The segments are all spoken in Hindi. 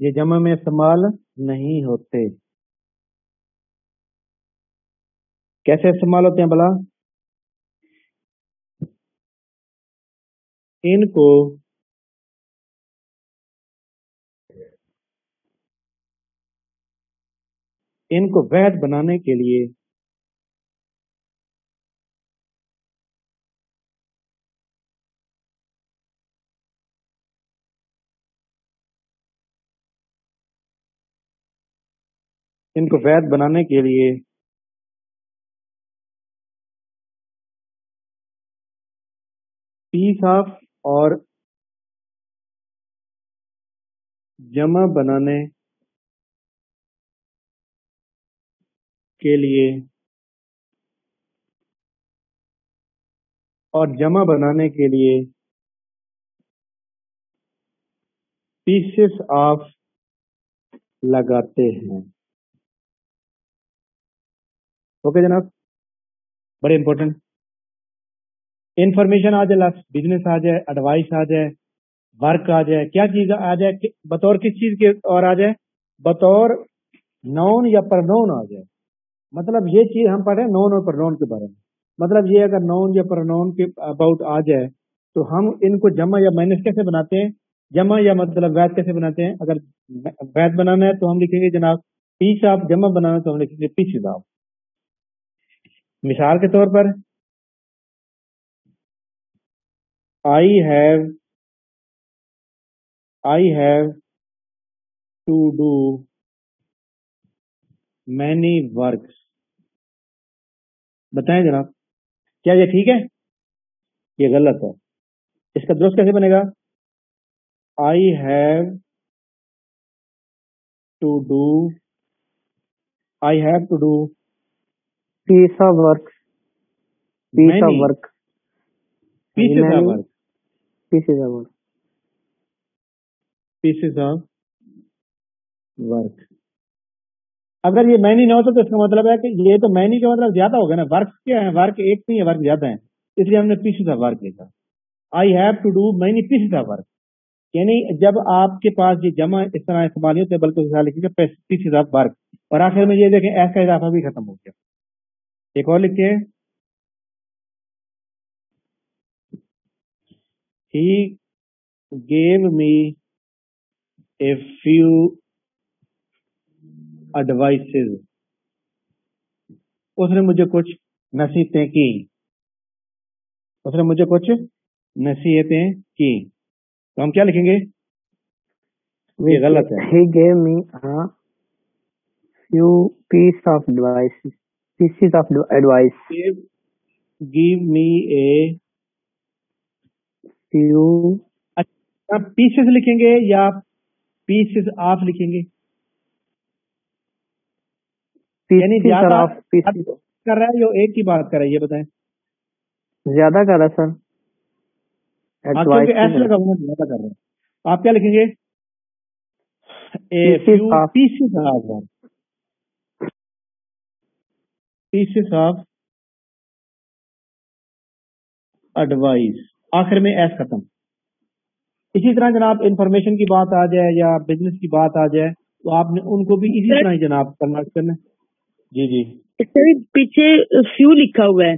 ये जमा में इस्तेमाल नहीं होते। कैसे इस्तेमाल होते हैं भला? इनको इनको वैध बनाने के लिए इनको वैध बनाने के लिए। पीस ऑफ़ और जमा बनाने के लिए और जमा बनाने के लिए पीसेस ऑफ़ लगाते हैं। ओके जनाब बड़े इंपॉर्टेंट इंफॉर्मेशन आ जाए बिज़नेस आ जाए एडवाइस आ जाए वर्क आ जाए क्या चीज़ आ जाए बतौर किस चीज़ के और आ जाए बतौर नॉन या परनोन आ जाए मतलब ये चीज़ हम पढ़े नॉन और परनोन के बारे में मतलब ये अगर नॉन या परनोन के अबाउट आ जाए तो हम इनको जमा या माइनस कैसे बनाते हैं जमा या मतलब वैद कैसे बनाते हैं अगर वैद बनाना है तो हम लिखेंगे जनाब पीस ऑफ़ जमा बनाना है तो हम लिखेंगे पीस ऑफ़ मिसाल के तौर पर I have I have to do many work बताएँ जनाब, क्या ये ठीक है? ये गलत है। इसका दोस्त कैसे बनेगा? I have to do I have to do piece of work. Piece of Many. work. pieces Many. of work. pieces of work. Pieces of work. अगर ये मैनी ना होता तो इसका मतलब है कि ये तो मैनी का मतलब ज़्यादा होगा ना। वर्क क्या है? वर्क एक नहीं है वर्क ज़्यादा है। इसलिए हमने पीसेस ऑफ़ वर्क लिखा। I have to do many pieces of work यानी जब आपके पास ये जमा इस तरह इस्तेमाल नहीं होते बल्कि पीसेस ऑफ़ वर्क और आखिर में ये देखें ऐसा इजाफा भी खत्म हो गया। एक और लिखिए he gave me a few advices. उसने मुझे कुछ नसीहतें की। उसने मुझे कुछ नसीहतें की। तो हम क्या लिखेंगे? ये गलत है। he gave me a few piece of advice pieces of advice. Give, give me a few आप पीसेस लिखेंगे या पीसेस ऑफ़ लिखेंगे? यानी ज़्यादा कर रहा है जो एक की बात कर रहा है ये बताएँ। ज़्यादा कर रहा सर हाँ क्योंकि ऐसे ज़्यादा कर रहे हैं। आप क्या लिखेंगे? A few pieces of pieces of advice आखिर में एस खत्म। इसी तरह जनाब इंफॉर्मेशन की बात आ जाए या बिज़नेस की बात आ जाए तो आपने उनको भी इसी तरह ही जनाब करना है। जी जी। सर पीछे फ्यू लिखा हुआ है।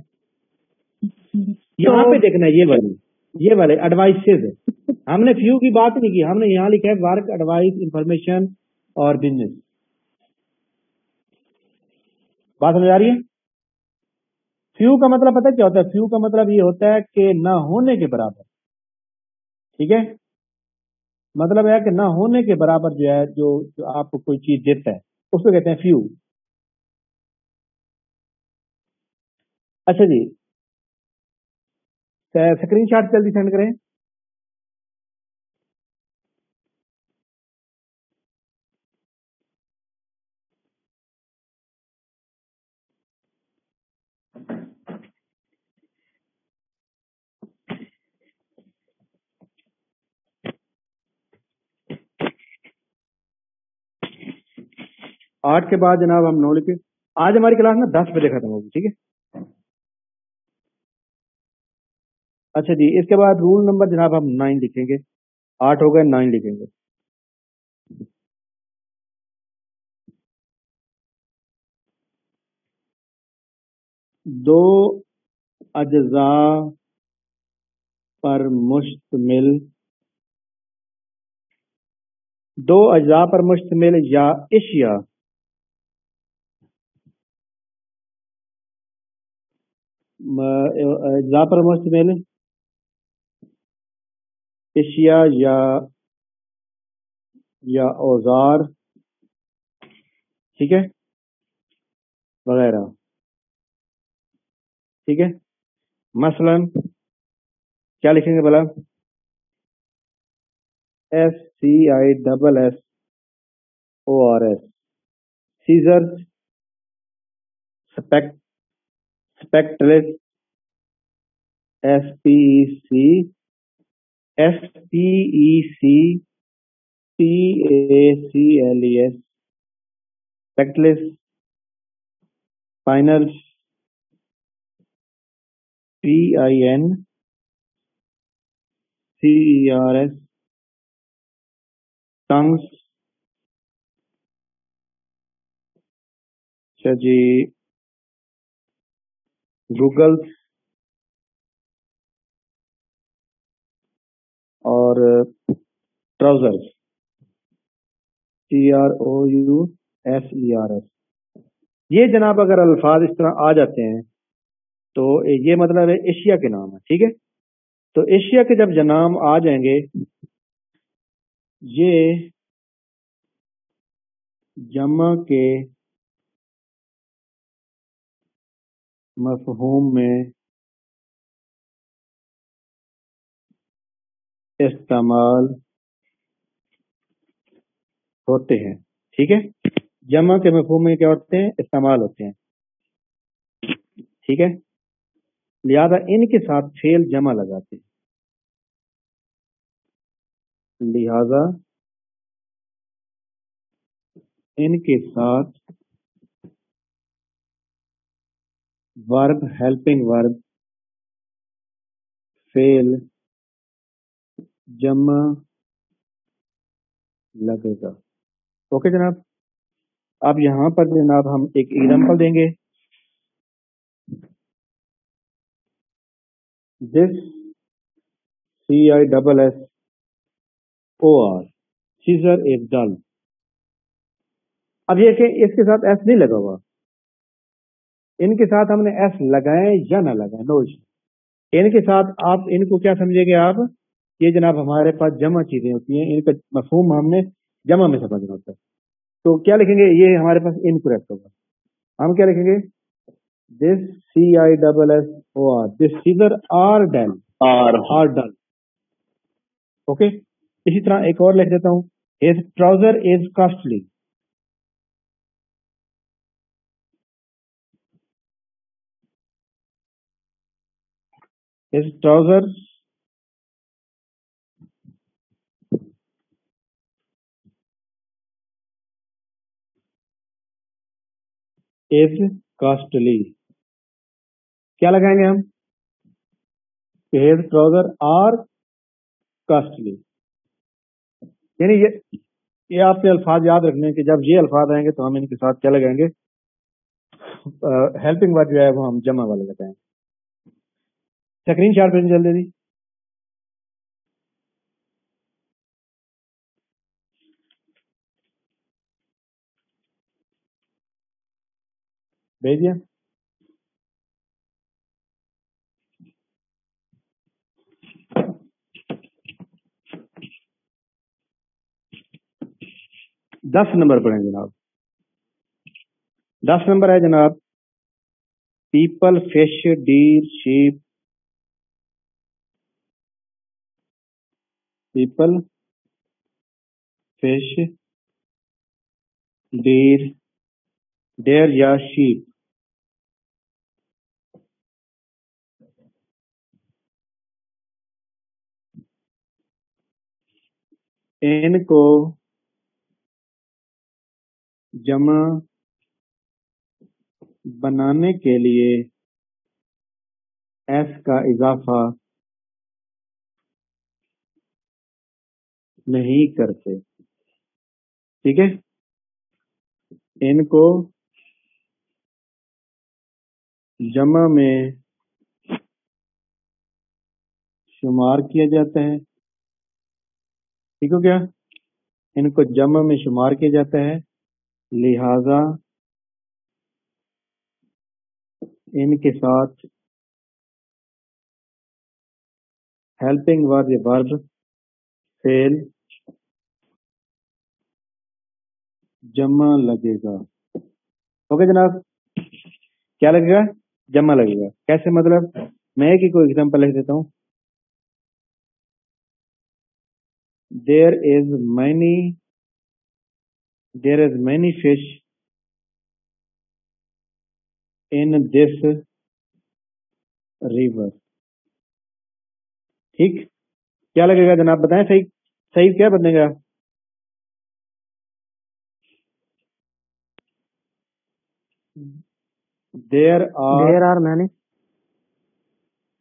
यहाँ पे देखना है ये वाली ये वाले एडवाइसेज है हमने फ्यू की बात नहीं की हमने यहाँ लिखा है वर्क एडवाइस इंफॉर्मेशन और बिज़नेस बात समझ आ रही है? फ्यू का मतलब पता क्या होता है? फ्यू का मतलब ये होता है कि न होने के बराबर। ठीक है? मतलब है कि न होने के बराबर जो है जो, जो आपको कोई चीज़ देता है उसको कहते हैं फ्यू अच्छा जी। स्क्रीन शॉट जल्दी सेंड करें। आठ के बाद जनाब हम नौ लिखे। आज हमारी क्लास ना दस बजे खत्म होगी, ठीक है? अच्छा जी, इसके बाद रूल नंबर जनाब हम नाइन लिखेंगे। आठ हो गए नाइन लिखेंगे। दो अज्जा पर मुश्तमिल। दो अज्जा पर मुश्तमिल या इशिया। अज्जा पर मुश्तमिल। इशिया या या औज़ार। ठीक है? वगैरह। ठीक है? मसलन, क्या लिखेंगे भला? S C I double S O R S scissors specs स्पेक्ट्रस S P C S P C P A C L E S spectacles spinal P I N C E R S tongs अच्छा जी गूगल और trousers T R O U S E R S ये जनाब अगर अल्फाज इस तरह आ जाते हैं तो ये मतलब है एशिया के नाम है, ठीक है? तो एशिया के जब जनाम आ जाएँगे, ये जमा के मफहूम में इस्तेमाल होते हैं, ठीक है? जमा के मफहूम में क्या होते हैं? इस्तेमाल होते हैं, ठीक है? लिहाजा इनके साथ फेल जमा लगाते हैं। लिहाजा इनके साथ वर्ब हेल्पिंग वर्ब फेल जमा लगेगा। ओके जनाब? अब यहाँ पर जनाब हम एक एग्ज़ाम्पल देंगे। O R scissor is dull अब ये कि इसके साथ एस नहीं लगा हुआ। इनके साथ हमने एस लगाए या ना लगाए नो इनके साथ आप इनको क्या समझेंगे आप? ये जनाब हमारे पास जमा चीज़ें होती हैं, इनका मफहूम हमने जमा में समझना होता है। तो क्या लिखेंगे? ये हमारे पास इनकरेक्ट होगा। हम क्या लिखेंगे? C I double S O R this scissor are dull are are dull okay इसी तरह एक और लिख देता हूँ। His trouser is costly his trouser is costly क्या लगाएँगे हम? हिज ट्राउज़र आर कॉस्टली यानी ये ये आपने अल्फाज याद रखने कि जब ये अल्फाज आएँगे तो हम इनके साथ क्या लगाएँगे? हेल्पिंग वर्ड जो है वो हम जमा वाले लगाएँगे। स्क्रीन शॉट भेजें जल्दी दी भेज दस नंबर पढ़ें जनाब। दस नंबर है जनाब, people fish deer sheep. People fish deer dare या शीप। इनको जमा बनाने के लिए एस का इजाफा नहीं करते। ठीक है? इनको जमा में शुमार किया जाता है। ठीक हो क्या इनको जमा में शुमार किया जाता है। लिहाजा इनके साथ हेल्पिंग वर्ब वर्ब फेल जमा लगेगा। ओके जनाब। क्या लगेगा? जमा लगेगा। कैसे मतलब? मैं एक ही कोई एग्जांपल लिख देता हूँ। There is many there is many fish in this river ठीक? क्या लगेगा जनाब? बताएँ सही सही क्या बनेगा? There are there are many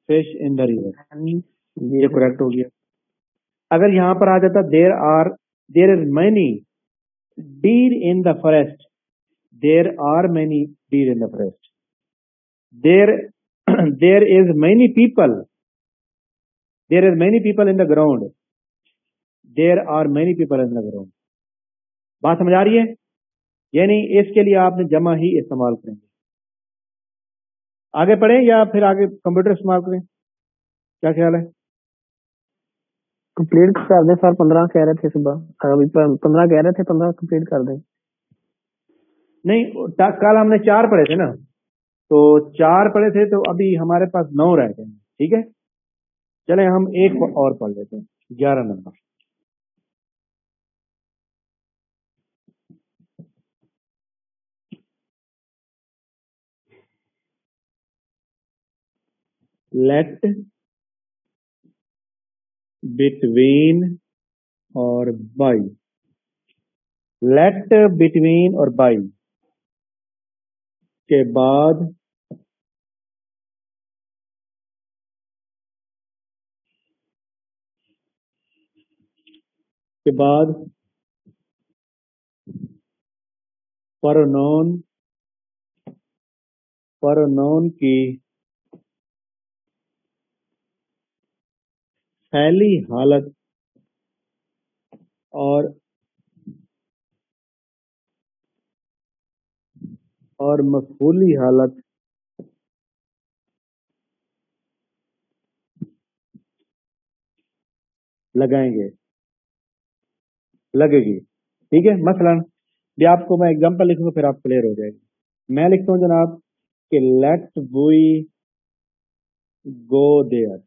fish in the river ये. करेक्ट हो गया। अगर यहाँ पर आ जाता there are there is many deer in the forest there are many deer in the forest there there is many people there is many people in the ground there are many people in the ground बात समझ आ रही है? यानी इसके लिए आपने जमा ही इस्तेमाल करेंगे। आगे पढ़े या फिर आगे कंप्यूटर इस्तेमाल करें? क्या ख्याल है? कंप्लीट कर दे, सर पंद्रह कह रहे थे सुबह। अभी पंद्रह कह रहे थे, पंद्रह कंप्लीट कर दे। नहीं कल हमने चार पढ़े थे ना। तो चार पढ़े थे तो अभी हमारे पास नौ रह गए ठीक है? चले, हम एक और पढ़ लेते हैं, ग्यारह नंबर। लेट बिटवीन और बाई लेट बिटवीन और बाई के बाद के बाद प्रोनाउन प्रोनाउन की फैली हालत और और मफूली हालत लगाएँगे, लगेगी। ठीक है? मसलन, ये आपको मैं एग्जांपल लिखूँगा, फिर आप क्लियर हो जाएगी। मैं लिखता हूँ जनाब कि लेट वी गो देयर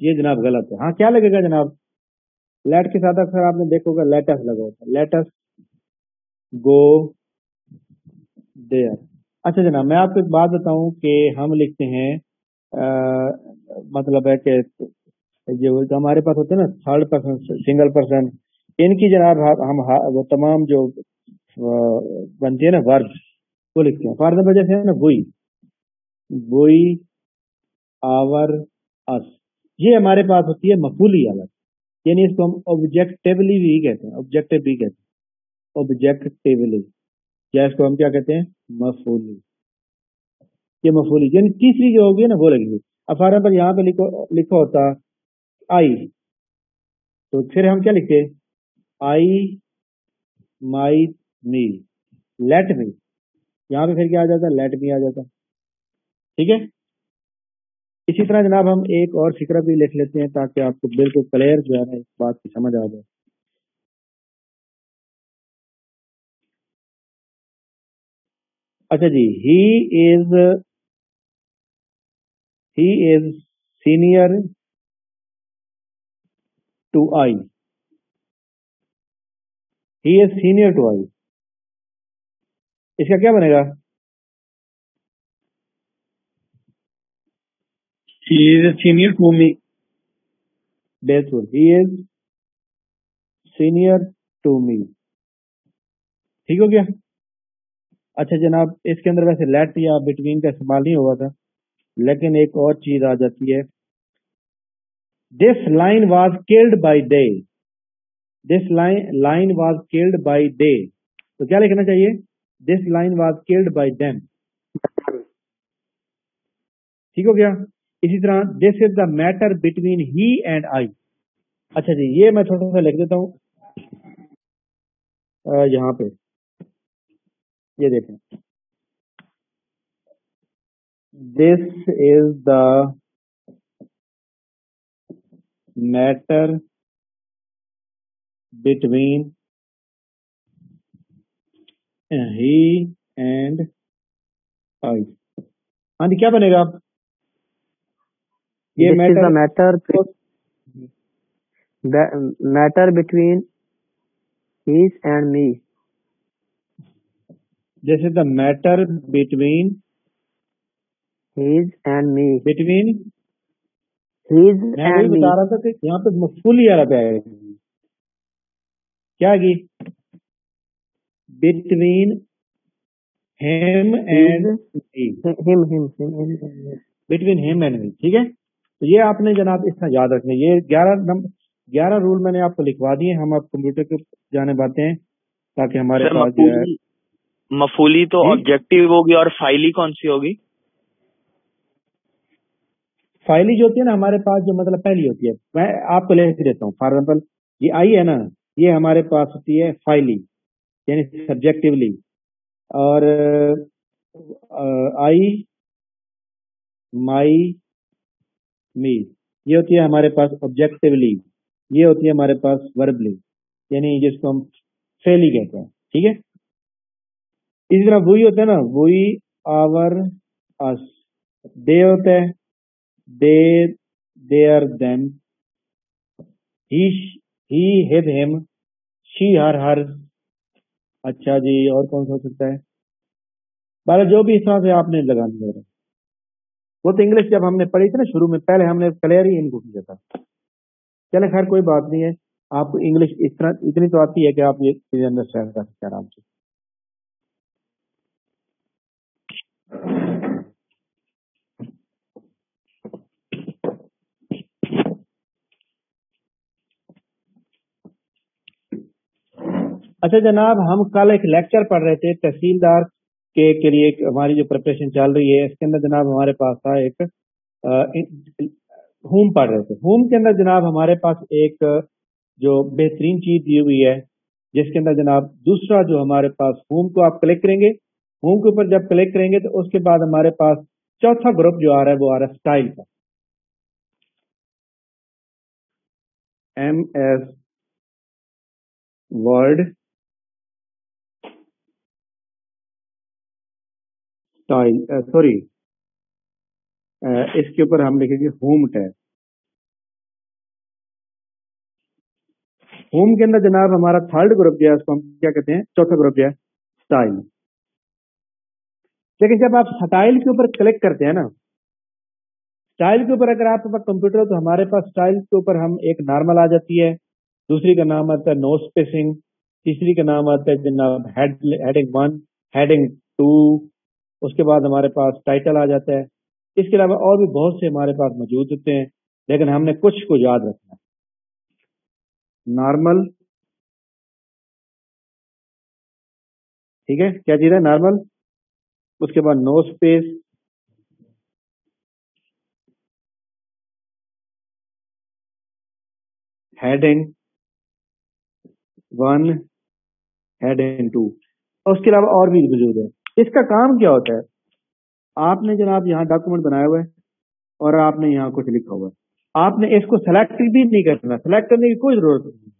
ये जनाब गलत है। हाँ क्या लगेगा जनाब? लेट के साथ अक्सर आपने देखोगा लेटस लगा होता है। लेटस गो देयर अच्छा जनाब मैं आपको एक बात बताऊँ कि हम लिखते हैं अ, मतलब है कि जो हमारे पास होते हैं ना थर्ड पर्सन सिंगल पर्सन इनकी जनाब हम हम- वो तमाम जो बनती है ना वर्ब वो लिखते हैं। फॉर एग्ज़ाम्पल जैसे है ना बुई। बुई आवर अस ये हमारे पास होती है मफूली हालत यानी इसको हम ऑब्जेक्टिवली भी कहते हैं ऑब्जेक्टिव भी कहते हैं। ऑब्जेक्टिवली या इसको हम क्या कहते हैं? मफूली। ये मफूली, यानी तीसरी जो होगी ना, वो लगेगी। अब फॉर एग्ज़ाम्पल यहाँ पे लिखो, लिखा होता आई तो फिर हम क्या लिखते आई माई मी लेट मी यहाँ पे फिर क्या आ जाता? लेट मी आ जाता। ठीक है? इसी तरह जनाब हम एक और फ़िक्र भी लिख लेते हैं ताकि आपको बिल्कुल क्लियर जो है ना इस बात की समझ आ जाए। अच्छा जी he is he is senior to I he is senior to I इसका क्या बनेगा? He is a senior to me. बिल्कुल he is senior to me ठीक हो गया? अच्छा जनाब, इसके अंदर वैसे लेट या बिटवीन का इस्तेमाल नहीं हुआ था, लेकिन एक और चीज़ आ जाती है। This line was killed by they this line line was killed by they तो क्या लिखना चाहिए? This line was killed by them ठीक हो गया? इसी तरह this is the matter between he and I अच्छा जी, ये मैं छोटा सा लिख देता हूँ। यहाँ पे। ये देखें। This is the matter between he and I हाँ जी, क्या बनेगा? अब matter matter between his and me this is the matter between his and me between his and बता रहा था कि यहाँ पे मफूल ही आ रहा है क्या की between them and him him him between him and me ठीक है? तो ये आपने जनाब इतना याद रखना। ये ग्यारह नंबर ग्यारह रूल मैंने आपको लिखवा दिए हम आप कंप्यूटर के जाने बाते हैं ताकि हमारे पास जो है मफूली मफूली तो ऑब्जेक्टिव होगी और फाइली कौन सी होगी? फाइली जो होती है ना हमारे पास जो मतलब पहली होती है मैं आपको ले देता हूँ। फॉर एग्ज़ाम्पल ये आई है ना ये हमारे पास होती है फाइली यानी सब्जेक्टिवली। और आई माई मी ये होती है हमारे पास ऑब्जेक्टिवली ये होती है हमारे पास वर्बली यानी जिसको हम फेली कहते हैं. ठीक है? इसी तरह वही होता है ना वही आवर अस दे होता है they their them he he his him she her her अच्छा जी, और कौन सा हो सकता है? बारह जो भी इस तरह से आपने लगानी है। वो तो इंग्लिश जब हमने पढ़ी थी ना शुरू में, पहले हमने क्लियर ही इनको किया था। चले खैर, कोई बात नहीं है। आपको इंग्लिश इस तरह, इतनी तो आती है कि आप ये चीज़ें अंडरस्टैंड कर सकते आराम से। अच्छा जनाब, हम कल एक लेक्चर पढ़ रहे थे तहसीलदार के के लिए हमारी जो प्रिपरेशन चल रही है, इसके अंदर जनाब हमारे पास था एक होम पढ़ रहे थे। होम के अंदर जनाब हमारे पास एक, जो बेहतरीन चीज़ दी हुई है, जिसके अंदर जनाब दूसरा जो हमारे पास होम को आप क्लिक करेंगे, होम के ऊपर जब क्लिक करेंगे तो उसके बाद हमारे पास चौथा ग्रुप जो आ रहा है वो आ रहा है स्टाइल का। M S Word style sorry इसके ऊपर हम लिखेंगे होम टैब होम के अंदर जनाब हमारा थर्ड ग्रुप जो है, उसको हम क्या कहते हैं? चौथा ग्रुप जो है स्टाइल लेकिन जब आप स्टाइल के ऊपर क्लिक करते हैं ना स्टाइल के ऊपर अगर आपके पास कंप्यूटर हो तो हमारे पास स्टाइल के ऊपर हम एक नॉर्मल आ जाती है, दूसरी का नाम आता है नो स्पेसिंग तीसरी का नाम आता है जनाब हेडिंग वन हेडिंग टू उसके बाद हमारे पास टाइटल आ जाता है। इसके अलावा और भी बहुत से हमारे पास मौजूद होते हैं, लेकिन हमने कुछ को याद रखना है। नॉर्मल ठीक है? क्या चीज़ है? नॉर्मल उसके बाद no space heading one heading two उसके अलावा और भी मौजूद है। इसका काम क्या होता है? आपने जनाब यहाँ डॉक्यूमेंट बनाया हुआ है और आपने यहाँ कुछ लिखा हुआ है। आपने इसको सेलेक्ट भी नहीं करना सेलेक्ट करने की कोई ज़रूरत नहीं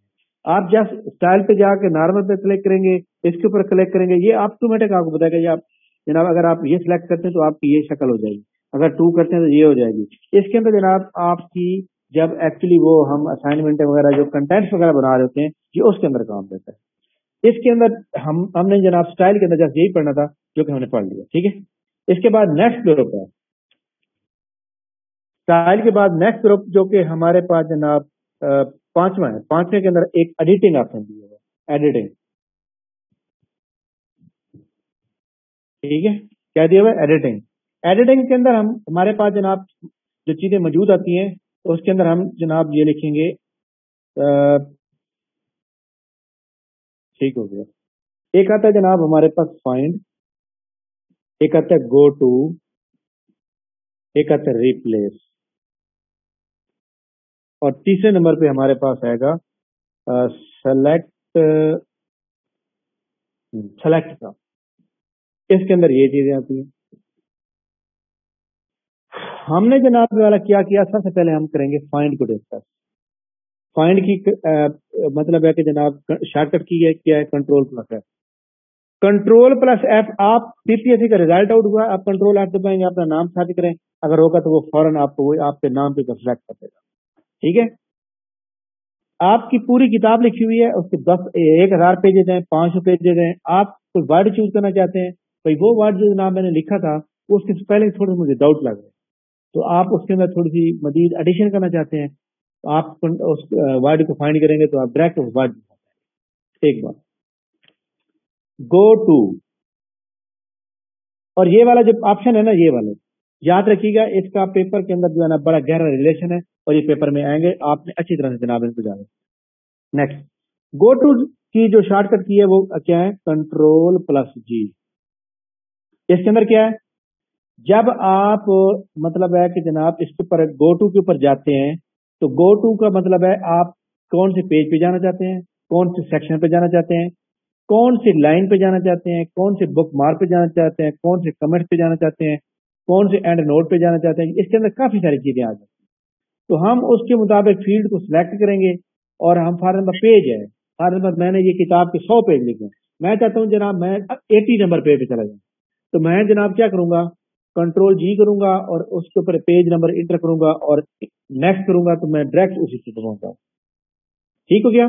आप जस्ट स्टाइल पे जाके नॉर्मल पे क्लिक करेंगे, इसके ऊपर क्लिक करेंगे, ये ऑटोमेटिक आपको बताएगा आप, जनाब अगर आप ये सिलेक्ट करते हैं तो आपकी ये शक्ल हो जाएगी। अगर टू करते हैं तो ये हो जाएगी। इसके अंदर जनाब आपकी जब एक्चुअली वो हम असाइनमेंट वगैरह जो कंटेंट्स वगैरह बना रहे होते हैं, ये उसके अंदर काम देता है। इसके अंदर हम, हमने जनाब स्टाइल के अंदर जस्ट यही पढ़ना था जो कि हमने पढ़ लिया, ठीक है? इसके बाद नेक्स्ट ग्रुप है। स्टाइल के बाद नेक्स्ट ग्रुप जो कि हमारे पास जनाब पांचवा है। पांचवे के अंदर एक एडिटिंग ऑप्शन दिया हुआ एडिटिंग ठीक है? क्या दिया हुआ एडिटिंग एडिटिंग के अंदर हम, हमारे पास जनाब जो चीज़ें मौजूद आती हैं तो उसके अंदर हम जनाब ये लिखेंगे ठीक हो गया। एक आता है जनाब, हमारे पास फाइंड एक आता है गो टू एक आता है रिप्लेस और तीसरे नंबर पे हमारे पास आएगा सेलेक्ट सेलेक्ट का। इसके अंदर ये चीज़ें आती हैं। हमने जनाब वाला क्या किया? सबसे पहले हम करेंगे फाइंड को डिस्कस फाइंड की मतलब है कि जनाब शॉर्टकट की है, क्या है? Control plus F control plus F आप पीपीएससी का रिज़ल्ट आउट हुआ, आप कंट्रोल एफ़ दबाएँगे, अपना नाम शादी करें। अगर होगा तो वो फ़ौरन आपको वो, आपके नाम पे सिलेक्ट कर देगा। ठीक है? आपकी पूरी किताब लिखी हुई है, उसके दस, एक हज़ार पेजेज हैं, पाँच सौ पेजेज हैं। आप कोई वर्ड चूज़ करना चाहते हैं, भाई वो वर्ड जो नाम मैंने लिखा था, उसके पहले थोड़े मुझे डाउट लग रहे तो आप उसके अंदर थोड़ी सी मजीद एडिशन करना चाहते हैं तो आप उस वर्ड को फाइंड करेंगे तो आप डायरेक्ट उस वर्ड एक बार। गो टू और ये वाला जो ऑप्शन है ना, ये वाले। याद रखिएगा, इसका पेपर के अंदर जो है ना, बड़ा गहरा रिलेशन है और ये पेपर में आएँगे। आपने अच्छी तरह से जनाब इनको जाना। नेक्स्ट गो टू की जो शॉर्टकट की है, वो क्या है? कंट्रोल प्लस जी इसके अंदर क्या है? जब आप मतलब है कि जनाब, इसके ऊपर गो टू के ऊपर जाते हैं तो गो टू का मतलब है आप कौन से पेज पे जाना चाहते हैं, कौन से सेक्शन पे जाना चाहते हैं, कौन से लाइन पे जाना चाहते हैं, कौन से बुक मार्क पे जाना चाहते हैं, कौन से कमेंट पे जाना चाहते हैं, कौन से एंड नोट पे जाना चाहते हैं, इसके अंदर काफ़ी सारी चीज़ें आ जाती हैं। तो हम उसके मुताबिक फ़ील्ड को सिलेक्ट करेंगे और हम फॉर नंबर पेज है। फॉर नंबर मैंने ये किताब के सौ पेज लिखे। मैं चाहता हूँ जनाब मैं एटी नंबर पेज पे चला जाऊँ। तो मैं जनाब क्या करूँगा? कंट्रोल जी करूँगा और उसके ऊपर पेज नंबर इंटर करूँगा और नेक्स्ट करूँगा तो मैं डायरेक्ट उसी से पहुँचा ठीक हो गया?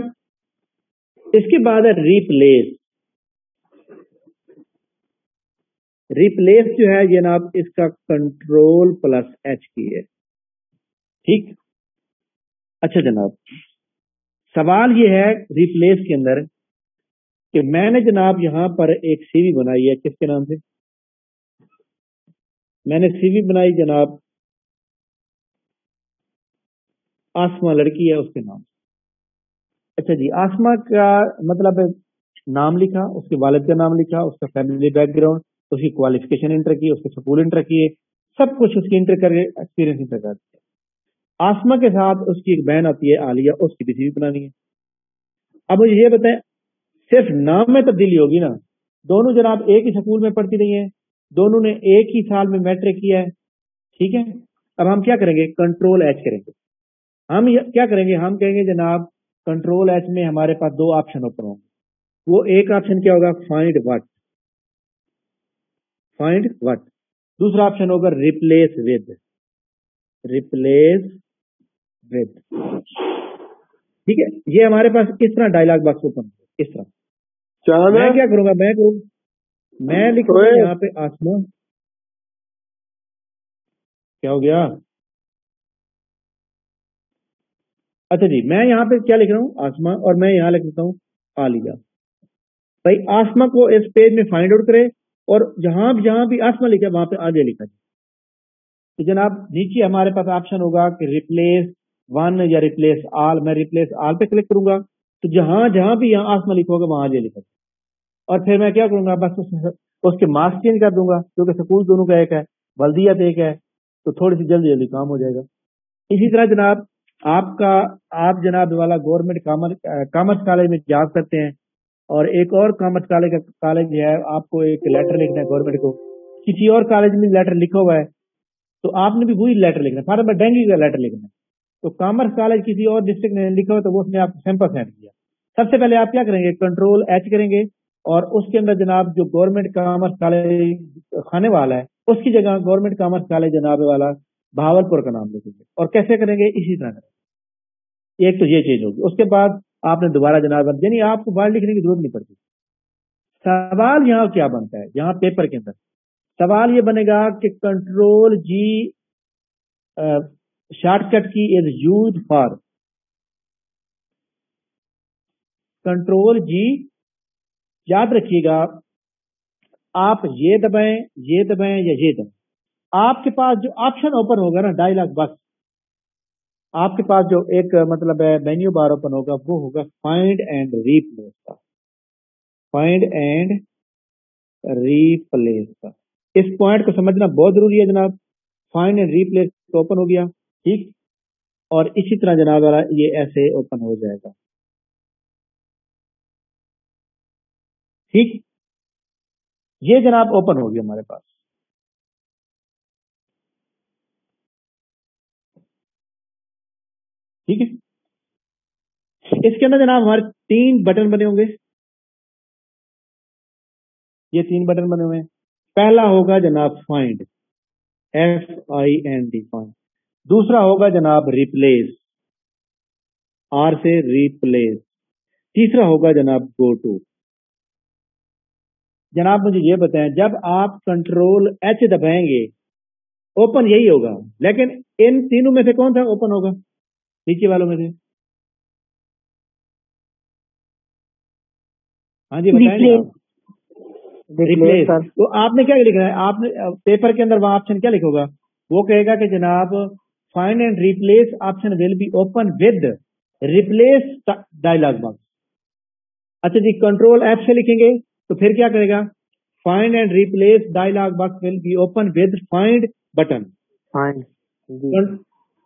इसके बाद है रिप्लेस रिप्लेस जो है जनाब इसका कंट्रोल प्लस एच की है। ठीक? अच्छा जनाब, सवाल ये है रिप्लेस के अंदर कि मैंने जनाब यहाँ पर एक सीवी बनाई है, किसके नाम से? मैंने सीवी बनाई जनाब। आसमा लड़की है, उसके नाम। अच्छा जी, आसमा का मतलब नाम लिखा, उसके वालिद का नाम लिखा, उसका फैमिली बैकग्राउंड उसकी क्वालिफिकेशन इंटर की, उसके स्कूल इंटर किए, सब कुछ उसकी इंटर करके एक्सपीरियंस इंटर कर दिया। आसमा के साथ उसकी एक बहन आती है, आलिया, उसकी भी सीवी बनानी है। अब मुझे ये बताएँ, सिर्फ़ नाम में तब्दीली होगी ना, दोनों जनाब एक ही स्कूल में पढ़ती रही हैं। दोनों ने एक ही साल में मैट्रिक किया है। ठीक है? अब हम क्या करेंगे? कंट्रोल एच करेंगे। हम क्या करेंगे? हम कहेंगे जनाब कंट्रोल एच में हमारे पास दो ऑप्शन ओपन होंगे। वो एक ऑप्शन क्या होगा? फाइंड व्हाट फाइंड व्हाट दूसरा ऑप्शन होगा रिप्लेस विद रिप्लेस विद ठीक है? ये हमारे पास इस तरह डायलॉग बॉक्स ओपन इस तरह। मैं क्या करूँगा? मैं करूँ मैं लिखूँगा ओए। यहाँ पे आसमान। क्या हो गया? अच्छा जी मैं यहाँ पे क्या लिख रहा हूँ? आसमा और मैं यहाँ लिख देता हूँ आलिया। भाई आसमा को इस पेज में फाइंड आउट करे और जहाँ जहाँ भी आसमा लिखा है, वहाँ पे आलिया लिखा जाए तो जनाब नीचे हमारे पास ऑप्शन होगा कि रिप्लेस वन या रिप्लेस आल मैं रिप्लेस आल पे क्लिक करूँगा। तो जहाँ जहाँ भी यहाँ आसमा लिखा होगा वहाँ आलिया लिखा जाए और फिर मैं क्या करूँगा? बस उस, उसके मार्क्स चेंज कर दूँगा क्योंकि स्कूल दोनों का एक है बल्दियत एक है तो थोड़ी सी जल्दी जल्दी काम हो जाएगा। इसी तरह जनाब आपका आप जनाब वाला गवर्नमेंट कॉमर्स कॉलेज में जॉब करते हैं और एक और कॉमर्स कॉलेज का कॉलेज है आपको एक लेटर लिखना है गवर्नमेंट को। किसी और कॉलेज में लेटर लिखा हुआ है तो आपने भी वही लेटर लिखना फॉर एग्ज़ाम्पल डेंगू का लेटर लिखना है। तो कॉमर्स कॉलेज किसी और डिस्ट्रिक्ट में लिखा हुआ तो वो उसने आपको सैंपल सेंड किया सबसे पहले आप क्या करेंगे? कंट्रोल एच करेंगे और उसके अंदर जनाब जो गवर्नमेंट कॉमर्स कॉलेज खाने वाला है, उसकी जगह गवर्नमेंट कॉमर्स कॉलेज जनाब वाला भावलपुर का नाम लिखेंगे और कैसे करेंगे? इसी तरह करेंगे। एक तो ये चीज़ होगी। उसके बाद आपने दोबारा जनाब, यानी आपको वर्ड लिखने की ज़रूरत नहीं पड़ती। सवाल यहाँ क्या बनता है? यहाँ पेपर के अंदर। सवाल ये बनेगा कि control G shortcut key is use for control G याद रखिएगा, आप ये दबाएँ ये दबाएँ या ये दबाएँ। आपके पास जो ऑप्शन ओपन होगा ना डायलॉग बॉक्स आपके पास जो एक मतलब है मेन्यू बार ओपन होगा, वो होगा फाइंड एंड रीप्लेस का फाइंड एंड रीप्लेस का इस पॉइंट को समझना बहुत ज़रूरी है जनाब। फाइंड एंड रिप्लेस ओपन हो गया, ठीक? और इसी तरह जनाब, ये ऐसे ओपन हो जाएगा। ठीक? ये जनाब ओपन हो गया हमारे पास। ठीक है? इसके अंदर जनाब हमारे तीन बटन बने होंगे। ये तीन बटन बने हुए हैं। पहला होगा जनाब find F I N D find दूसरा होगा जनाब रिप्लेस आर से रिप्लेस तीसरा होगा जनाब गो टू जनाब मुझे ये बताएँ जब आप कंट्रोल एच दबाएँगे ओपन यही होगा। लेकिन इन तीनों में से कौन सा ओपन होगा? नीचे वालों में से। हाँ जी बताएँ रिप्लेस तो आपने क्या लिखना है? आपने पेपर के अंदर वहाँ ऑप्शन क्या लिखोगा वो कहेगा कि जनाब find and replace option will be open with replace dialog box अच्छा जी कंट्रोल एफ़ से लिखेंगे। तो फिर क्या करेगा? Find and replace dialog box will be open with find button fine जी।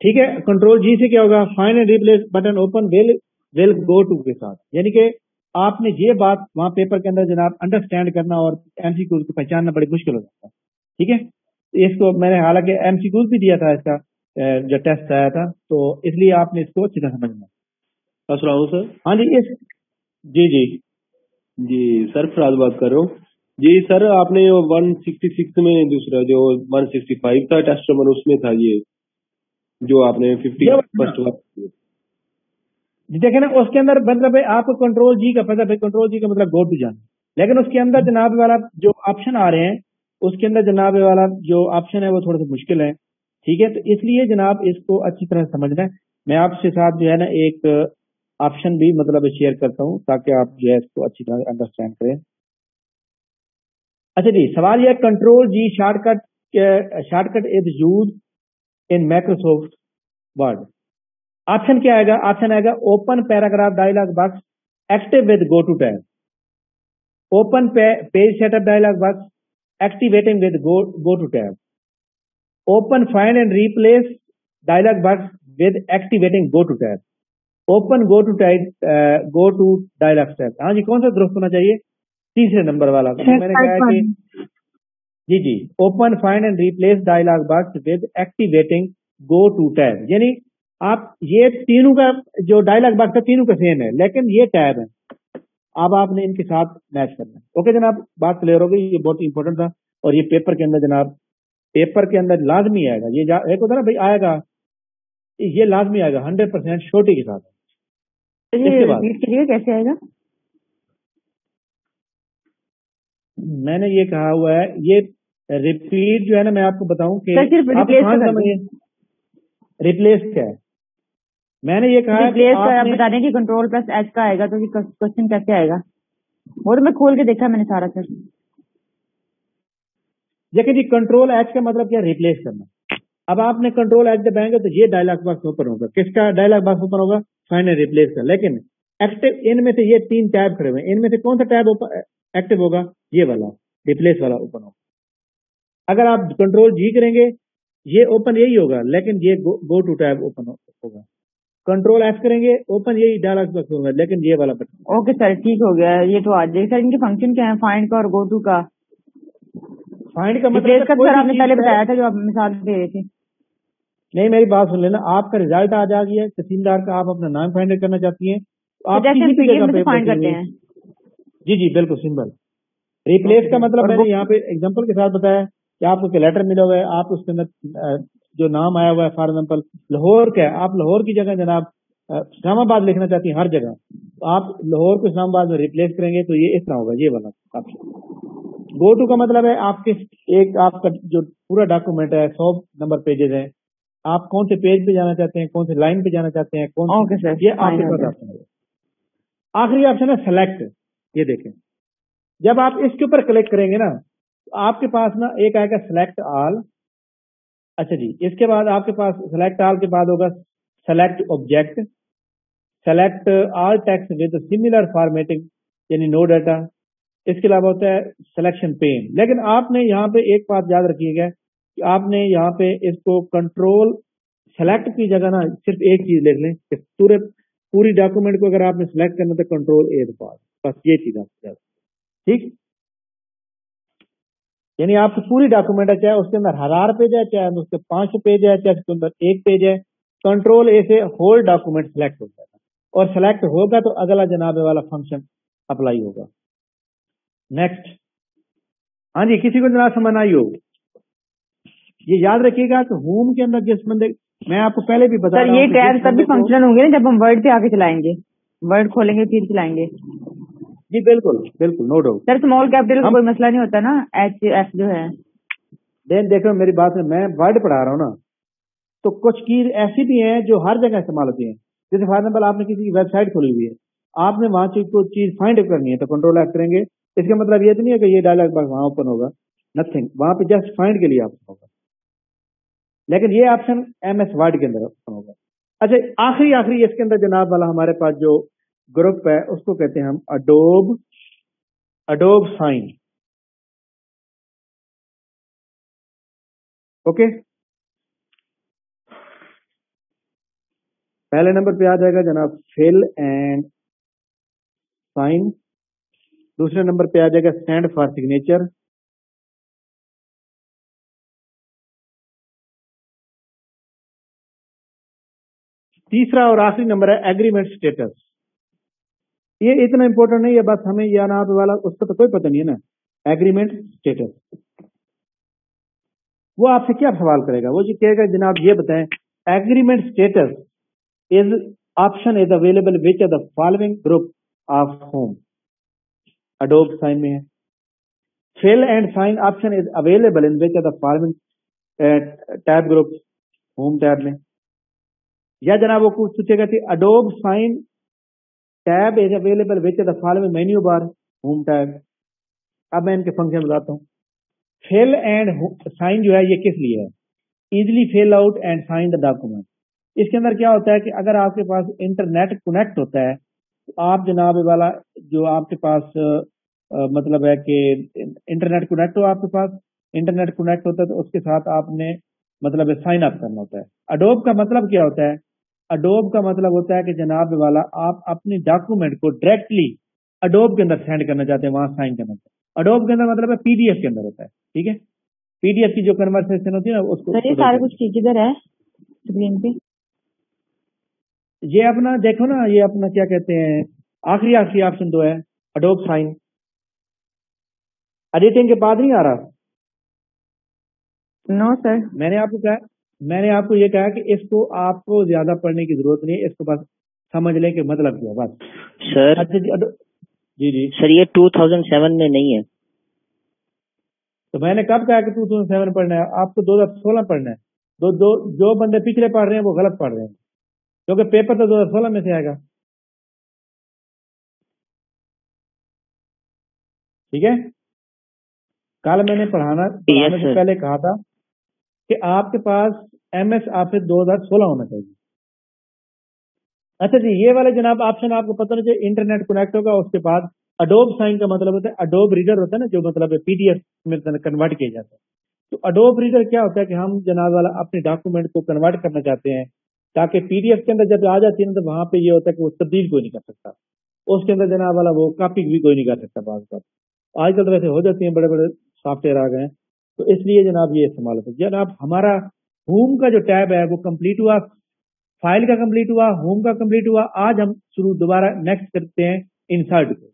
ठीक है? कंट्रोल जी से क्या होगा? Find and replace button open will will go to के साथ। यानी कि आपने ये बात वहाँ पेपर के अंदर जनाब अंडरस्टैंड करना और एमसीक्यूज को पहचानना बड़ी मुश्किल हो जाता है। ठीक है? इसको मैंने हालाँकि एमसीक्यूज भी दिया था इसका जो टेस्ट आया था तो इसलिए आपने इसको अच्छी तरह समझना सर। हाँ जी इस जी जी। जी सर फराज बात कर रहा हूँ। जी सर आपने 166 में दूसरा जो 165 था टेस्ट नंबर उसमें था ये जो आपने 50 ये फ़र्स्ट जी देखे ना उसके अंदर मतलब आपको कंट्रोल जी का पता कंट्रोल जी का मतलब गो टू जाना। लेकिन उसके अंदर जनाब वाला जो ऑप्शन आ रहे हैं उसके अंदर जनाब वाला जो ऑप्शन है वो थोड़ा सा मुश्किल है। ठीक है तो इसलिए जनाब इसको अच्छी तरह समझना है। मैं आपसे साथ जो है ना एक ऑप्शन भी मतलब शेयर करता हूँ ताकि आप जो है इसको अच्छी तरह अंडरस्टैंड करें। अच्छा जी, सवाल यह control G shortcut shortcut is use in Microsoft Word option क्या आएगा? ऑप्शन आएगा open paragraph dialog box active with go to tab open page setup dialog box activating with go to tab open find and replace dialog box with activating go to tab open go to type go to dialog tab हाँ जी कौन सा दुरुस्त होना चाहिए? तीसरे नंबर वाला तो मैंने कहा कि जी जी। Open find and replace dialog box with activating go to tab यानी आप ये तीनों का जो डायलॉग बॉक्स है तीनों का सेम है लेकिन ये टैब है। अब आपने इनके साथ मैच करना है। ओके जनाब बात क्लियर हो गई? ये बहुत इंपॉर्टेंट था। और ये पेपर के अंदर जनाब पेपर के अंदर लाजमी आएगा। ये एक होता है ना भाई आएगा। ये लाजमी आएगा हंड्रेड परसेंट छोटी के साथ। बाद। रिपीट करिए कैसे आएगा? मैंने ये कहा हुआ है ये रिपीट जो है ना मैं आपको बताऊँ कि आप कहाँ समझिए? रिप्लेस क्या है? मैंने ये कहा रिप्लेस का आप बता दें कि कंट्रोल प्लस एच का आएगा तो क्वेश्चन कैसे आएगा? वो तो मैं खोल के देखा मैंने सारा सर। देखिए जी कंट्रोल एच का मतलब क्या रिप्लेस करना। अब आपने कंट्रोल एच दबाएँगे तो ये डायलॉग बॉक्स ओपन होगा। किसका डायलॉग बॉक्स ओपन होगा? एंड रिप्लेस का लेकिन एक्टिव इनमें से ये तीन टैब खड़े हुए हैं। इनमें से कौन सा टैब एक्टिव होगा? ये वाला रिप्लेस वाला ओपन होगा। अगर आप कंट्रोल जी करेंगे ये ओपन यही होगा लेकिन ये गो टू टैब ओपन होगा। कंट्रोल एफ़ करेंगे ओपन यही डायलॉग बॉक्स होगा लेकिन ये वाला बटन ओके सर ठीक हो गया। ये तो आज सर इनके फ़ंक्शन क्या है? फाइंड का और गो टू का। फाइंड का मतलब सर आपने पहले बताया था जो आप मिसाल दे रहे थे। नहीं मेरी बात सुन लेना। आपका रिज़ल्ट आ जा गया तहसीलदार का आप अपना नाम फाइंड करना चाहती हैं। तो आप किसी भी जगह पे तो फाइंड करते हैं। जी जी बिल्कुल सिंपल रिप्लेस का मतलब मैंने यहाँ पे एग्जांपल के साथ बताया कि आपको एक लेटर मिला हुआ है आप उसके अंदर जो नाम आया हुआ है फॉर एग्ज़ाम्पल लाहौर का है आप लाहौर की जगह जनाब इस्लामाबाद लिखना चाहती हैं हर जगह। तो आप लाहौर को इस्लामाबाद में रिप्लेस करेंगे तो ये इस तरह होगा ये वाला ऑप्शन गो टू का मतलब है आपके एक आपका जो पूरा डॉक्यूमेंट है सौ नंबर पेजेस है। आप कौन से पेज पे जाना चाहते हैं कौन से लाइन पे जाना चाहते हैं कौन ओके सर ये आपके पास ऑप्शन है। आखिरी ऑप्शन है सेलेक्ट ये देखें। जब आप इसके ऊपर क्लिक करेंगे ना तो आपके पास ना एक आएगा सेलेक्ट ऑल अच्छा जी इसके बाद आपके पास सेलेक्ट ऑल के बाद होगा select object select all text with similar formatting यानी नो डाटा इसके अलावा होता है सिलेक्शन पेन लेकिन आपने यहाँ पे एक बात याद रखिएगा कि आपने यहाँ पे इसको कंट्रोल सेलेक्ट की जगह ना सिर्फ़ एक चीज़ लिख लें कि पूरे, पूरी डॉक्यूमेंट को अगर आपने सेलेक्ट करना तो कंट्रोल ए दबा बस ये चीज़ रखनी। ठीक? यानी आपकी पूरी डॉक्यूमेंट है, चाहे उसके अंदर हज़ार पेज है, चाहे उसके पाँच सौ पेज है, चाहे उसके अंदर एक पेज है कंट्रोल ए से होल डॉक्यूमेंट सेलेक्ट हो। जाएगा और सेलेक्ट होगा तो अगला जनाबे वाला फ़ंक्शन अप्लाई होगा। नेक्स्ट हाँ जी, किसी को जनाब समझ आई हो? ये याद रखिएगा कि होम के अंदर जिस बंदे मैं आपको पहले भी बता सर ये टैब तभी फंक्शनल होंगे ना जब हम वर्ड पे आके चलाएँगे। वर्ड खोलेंगे फिर चलाएँगे। जी बिल्कुल बिल्कुल no doubt sir small capital कोई मसला नहीं होता ना एच एफ़ जो है। देन देखो मेरी बात में मैं वर्ड पढ़ा रहा हूँ ना तो कुछ की ऐसी भी हैं जो हर जगह इस्तेमाल होती हैं। जैसे फॉर एग्ज़ाम्पल आपने किसी की वेबसाइट खोली हुई है आपने वहाँ से कोई चीज़ फाइंड करनी है तो कंट्रोल एफ़ करेंगे। इसका मतलब ये तो नहीं है कि ये डायलॉग बॉक्स वहाँ ओपन होगा नथिंग वहाँ पे जस्ट फाइंड के लिए ऑप्शन होगा। लेकिन ये ऑप्शन एम एस वर्ड के अंदर होगा। अच्छा आखिरी आखिरी इसके अंदर जनाब वाला हमारे पास जो ग्रुप है, उसको कहते हैं हम अडोब अडोब साइन ओके पहले नंबर पे आ जाएगा जनाब फिल एंड साइन दूसरे नंबर पे आ जाएगा स्टैंड फॉर सिग्नेचर तीसरा और आखिरी नंबर है एग्रीमेंट स्टेटस ये इतना इंपॉर्टेंट नहीं है, बस हमें ये नाम वाला, उसका तो कोई पता नहीं है ना. एग्रीमेंट स्टेटस वो आपसे क्या सवाल करेगा? वो जी कहेगा, जनाब, ये बताएँ agreement status is option is available which are the following group of home Adobe sign में है. Fill and sign option is available in which are the following tab group home tab में. या जनाब वो कुछ पूछेगा कि Adobe sign tab is available which the following menu bar home tab अब मैं इनके फ़ंक्शन बताता हूँ। फिल एंड साइन जो है ये किस लिए है? Easily fill out and sign the document इसके अंदर क्या होता है कि अगर आपके पास इंटरनेट कनेक्ट होता है तो आप जनाब वाला जो आपके पास अ, मतलब है कि इंटरनेट कनेक्ट हो आपके पास। इंटरनेट कनेक्ट होता है तो उसके साथ आपने मतलब साइन अप करना होता है। अडोब का मतलब क्या होता है? अडोब का मतलब होता है कि जनाब वाला आप अपनी डॉक्यूमेंट को डायरेक्टली अडोब के अंदर सेंड करना चाहते हैं वहाँ साइन करना चाहते हैं। अडोब के अंदर मतलब है पीडीएफ के अंदर होता है ठीक है? पीडीएफ की जो कन्वर्सेशन होती है ना उसको सर ये सारा कुछ ठीक इधर है स्क्रीन पे? ये अपना देखो ना ये अपना क्या कहते हैं आखिरी आखिरी ऑप्शन दो है अडोब साइन एडिटिंग के बाद नहीं आ रहा। नो सर मैंने आपको कहा मैंने आपको ये कहा कि इसको आपको ज़्यादा पढ़ने की ज़रूरत नहीं है इसको बस समझ लें कि मतलब क्या बस। सर अच्छा जी अडो- जी जी। सर ये 2007 में नहीं है। तो मैंने कब कहा कि टू थाउज़ेंड सेवन पढ़ना है? आपको दो हज़ार सोलह पढ़ना है। दो दो जो बंदे पिछले पढ़ रहे हैं वो गलत पढ़ रहे हैं। क्योंकि पेपर तो दो हज़ार सोलह में से आएगा। ठीक है? कल मैंने पढ़ाना पढ़ाने से पहले कहा था कि आपके पास एम एस ऑफ़िस दो हज़ार सोलह होना चाहिए। अच्छा जी, ये वाले जनाब ऑप्शन आपको पता नहीं चाहिए इंटरनेट कनेक्ट होगा, उसके बाद अडोब साइन का मतलब होता है अडोब रीडर होता है ना, जो मतलब पीडीएफ में कन्वर्ट किया जाता है। तो अडोब रीडर क्या होता है कि हम जनाब वाला अपने डॉक्यूमेंट को कन्वर्ट करना चाहते हैं, ताकि पीडीएफ के अंदर जब आ जाती है ना तो वहाँ पे ये होता है कि वो तब्दील कोई नहीं कर सकता। उसके अंदर जनाब वाला वो कॉपी भी कोई नहीं कर सकता, बात बात। आजकल तो वैसे हो जाती है बड़े बड़े सॉफ्टवेयर आ गए हैं। तो इसलिए जनाब ये इस्तेमाल होता है। जनाब हमारा होम का जो टैब है वो कंप्लीट हुआ फ़ाइल का कंप्लीट हुआ होम का कंप्लीट हुआ आज हम शुरू दोबारा नेक्स्ट करते हैं इंसर्ट को।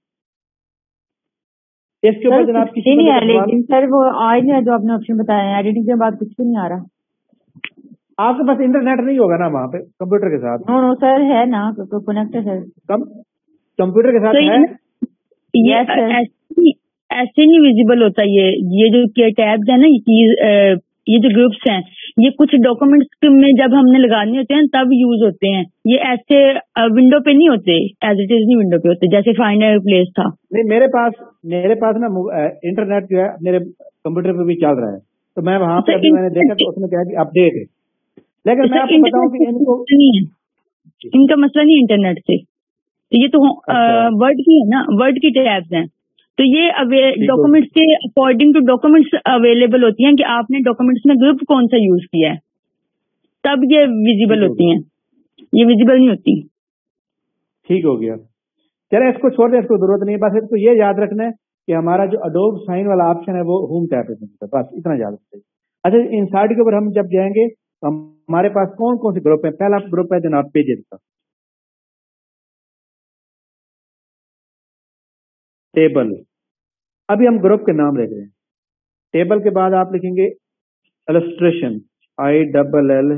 इसके ऊपर सर जनाब कुछ किसी नहीं है बंदे लेकिन सर वो आज नहीं जो आपने ऑप्शन बताया है एडिटिंग के बाद कुछ भी नहीं आ रहा। आपके पास इंटरनेट नहीं होगा ना वहाँ पे कंप्यूटर के साथ? नो नो सर है ना कनेक्ट है। सर कम कंप्यूटर के साथ तो है? ये ये Yes, sir. ऐसे नहीं विजिबल होता ये। ये जो टैब्स है ना ये ये जो ग्रुप्स हैं ये कुछ डॉक्यूमेंट्स में जब हमने लगाने होते हैं तब यूज़ होते हैं। ये ऐसे विंडो पे नहीं होते एज इट इज़ नहीं विंडो पे होते जैसे फाइंड प्लेस था। नहीं मेरे पास मेरे पास ना इंटरनेट जो है मेरे कंप्यूटर पे भी चल रहा है। तो मैं वहाँ पे तो अभी मैंने देखा तो उसमें क्या है अपडेट है। लेकिन मैं आपको बताऊँ कि इनको नहीं है। इनका मसला नहीं इंटरनेट से। तो ये तो अच्छा। वर्ड की है ना वर्ड की टैब्स हैं। तो ये डॉक्यूमेंट्स के अकॉर्डिंग टू डॉक्यूमेंट्स अवेलेबल होती हैं कि आपने डॉक्यूमेंट्स में ग्रुप कौन सा यूज़ किया है। तब ये विजिबल होती हैं। ये विजिबल नहीं होती। ठीक हो गया। चले इसको छोड़ दें इसको ज़रूरत नहीं है। बस इसको ये याद रखना है कि हमारा जो अडोब साइन वाला ऑप्शन है वो होम टैब पे मिलता है। बस इतना याद रखिए अच्छा इन साइड के ऊपर हम जब जाएँगे तो हमारे पास कौन कौन से ग्रुप है? पहला ग्रुप है जनाब पेजेस का। टेबल अभी हम ग्रुप के नाम लिख रहे हैं। टेबल के बाद आप लिखेंगे illustration I double L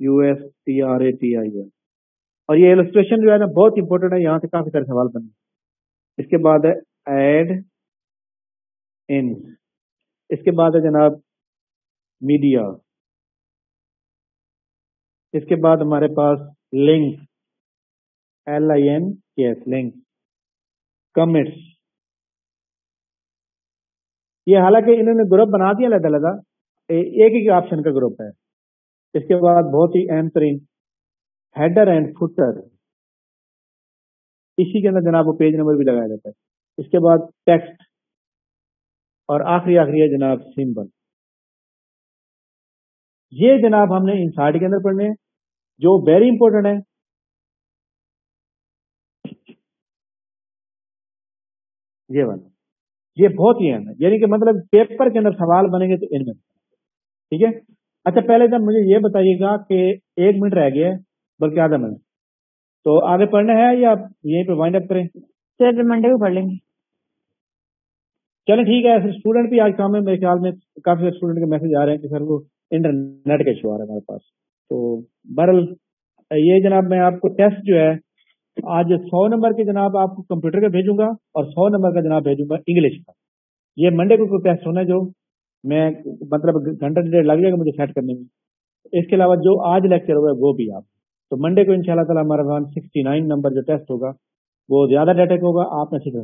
U S T R A T I L और ये इलस्ट्रेशन जो है ना, बहुत इंपॉर्टेंट है, यहाँ से काफ़ी सारे सवाल बने इसके बाद है एड इन इसके बाद है जनाब मीडिया इसके बाद हमारे पास link L I N K S link commits ये हालाँकि इन्होंने ग्रुप बना दिया अलग अलग एक ही ऑप्शन का ग्रुप है। इसके बाद बहुत ही अहम तरीन हेडर एंड फुटर इसी के अंदर जनाब वो पेज नंबर भी लगाया जाता है। इसके बाद टेक्स्ट और आखिरी आखिरी है जनाब सिंबल ये जनाब हमने इंसाइड के अंदर पढ़ने हैं, जो वेरी इंपॉर्टेंट है। ये वाला ये बहुत ही अहम है। यानी कि मतलब पेपर के अंदर सवाल बनेंगे तो इनमें। ठीक है? अच्छा पहले जब मुझे ये बताइएगा कि एक मिनट रह गया है बल्कि आधा मिनट। तो आगे पढ़ना है या यहीं पे वाइंड अप करें? सर मंडे को पढ़ लेंगे। चलें ठीक है फिर स्टूडेंट भी आज काम में मेरे ख्याल में काफ़ी सारे स्टूडेंट के मैसेज आ रहे हैं कि सर वो इंटरनेट का इशू आ रहा है हमारे पास। तो बहरल ये जनाब मैं आपको टेस्ट जो है आज सौ नंबर के जनाब आपको कंप्यूटर का भेजूँगा और सौ नंबर का जनाब भेजूँगा इंग्लिश का। ये मंडे को कोई टेस्ट होना जो मैं मतलब घंटा डेढ़ लग जाएगा मुझे सेट करने में। इसके अलावा जो आज लेक्चर होगा वो भी आप। तो मंडे को ताला हमारा वन सिक्सटी नंबर जो टेस्ट होगा, वो ज़्यादा डाटा होगा आपने सीखना